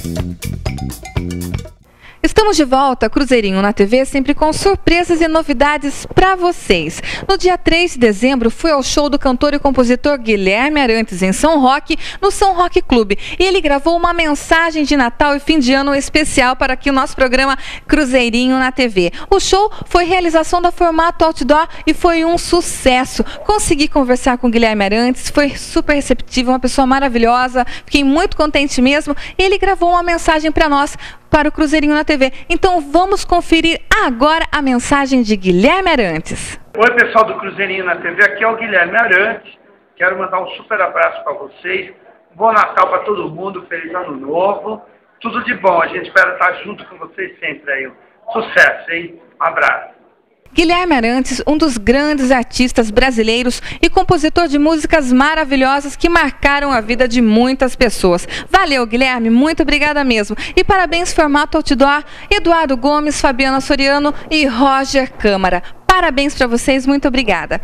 Thank you. Estamos de volta, Cruzeirinho na TV, sempre com surpresas e novidades para vocês. No dia 3 de dezembro, fui ao show do cantor e compositor Guilherme Arantes em São Roque, no São Roque Clube. E ele gravou uma mensagem de Natal e fim de ano especial para aqui o nosso programa Cruzeirinho na TV. O show foi realização da formato outdoor e foi um sucesso. Consegui conversar com Guilherme Arantes, foi super receptivo, uma pessoa maravilhosa, fiquei muito contente mesmo. Ele gravou uma mensagem para nós para o Cruzeirinho na TV. Então vamos conferir agora a mensagem de Guilherme Arantes. Oi, pessoal do Cruzeirinho na TV, aqui é o Guilherme Arantes. Quero mandar um super abraço para vocês. Bom Natal para todo mundo, feliz ano novo. Tudo de bom, a gente espera estar junto com vocês sempre aí. Sucesso, hein? Um abraço. Guilherme Arantes, um dos grandes artistas brasileiros e compositor de músicas maravilhosas que marcaram a vida de muitas pessoas. Valeu, Guilherme, muito obrigada mesmo. E parabéns, formato outdoor, Eduardo Gomes, Fabiana Soriano e Roger Câmara. Parabéns para vocês, muito obrigada.